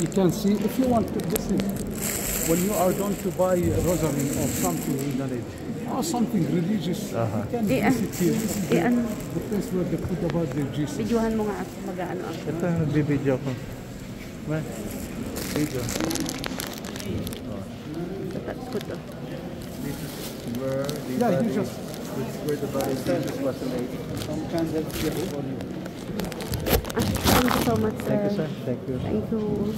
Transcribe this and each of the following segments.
You can see if you want to listen when you are going to buy a rosary or something or something religious, Uh-huh. you can Eh, ah. visit here. This is the, the place where they put about the Jesus. Videohan mo nga ako. Mag-ano ako. Ito, nagbibideo ko. Ma, video. Tatat ko to. This is where the Yeah, body, you just- this is where the body of Jesus was laid. Some candles here for you. Thank you so much, sir. Thank you, sir. Thank you. Thank you.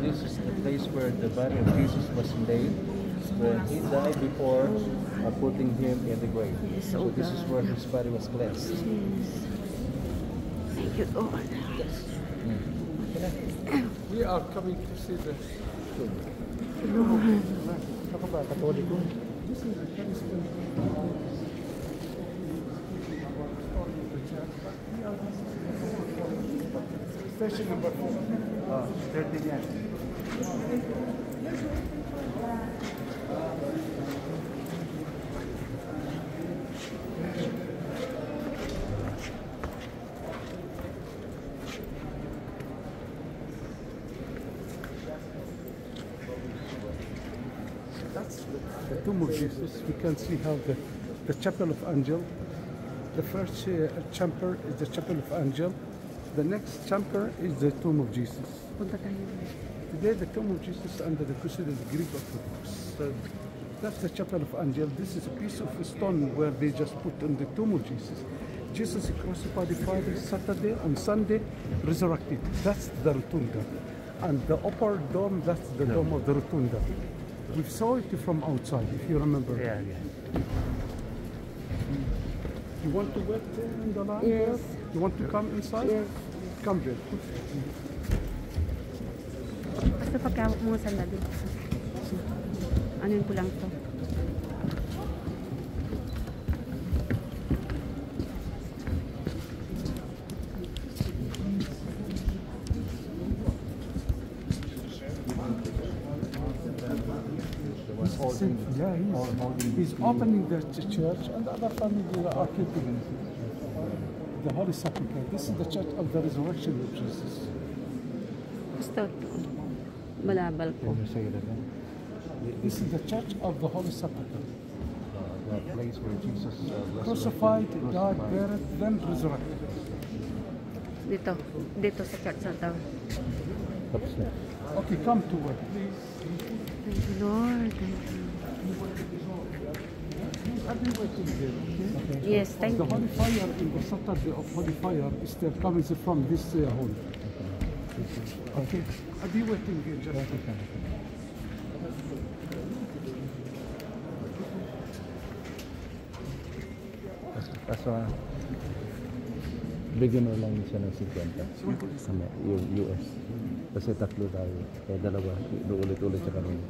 This is the place where the body of Jesus was laid when he died before uh, putting him in the grave. Yes, So oh this is where his body was blessed. Yes. Thank you, Lord. We are coming to see the Ako ba, katoliko? Station number four. Oh, 13 the tomb of Jesus. We can see how the, the chapel of Angel. The first uh, chamber is the chapel of Angel. The next chamber is the tomb of Jesus. Today, the tomb of Jesus under the custody of the Greek Orthodox. So that's the chapel of Angel. This is a piece of stone where they just put on the tomb of Jesus. Jesus crucified Friday, Saturday, on Sunday, resurrected. That's the rotunda. And the upper dome, that's the dome of the rotunda. We saw it from outside, if you remember. Yeah, yeah. You want to wait in the line? Yes. there? You want to come inside? Yes. Come there. Basta pagkawak mo sa sandali. Ano yun ko lang to? Holding, Yeah, he's, all holding he's opening the church and the other family are keeping it. The Holy Sepulchre. This is the church of the resurrection of Jesus. Basta malabal ko. Can you say it again? This is the church of the Holy Sepulchre. The place where Jesus uh, resurrected, Crucified, died, crucified. buried, then resurrected. Dito. Dito sa church na to. Tapos na. Okay, come to work, please. Thank you, Lord. Thank you. I've been waiting there, okay? Yes, thank The you. Holy Fire in the Saturday of Holy Fire is still coming from this uh, hall. Okay? I'll be waiting here just a second. Kaso, ah, bigyan mo lang siya ng 50 sa may- yung US. Kasi tatlo tayo. Kaya dalawa. Ulit-ulit sa kanina.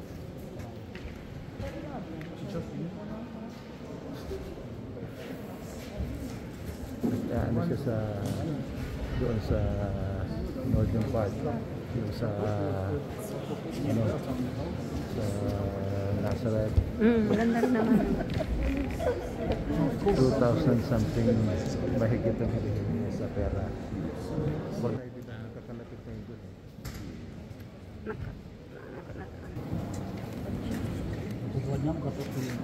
Kaya ano siya sa doon sa Northern Park. Yung sa ano sa Nazareth. Mm, maganda rin naman. 2,000 something mahigit ang hilihin Tuhan niya, makapapin.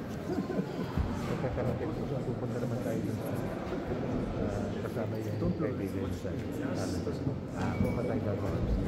Nakakarating ko siya, pupunta naman tayo sa kasama yung kaibigan sa ah, Alan. Ako ka tayo gagawin.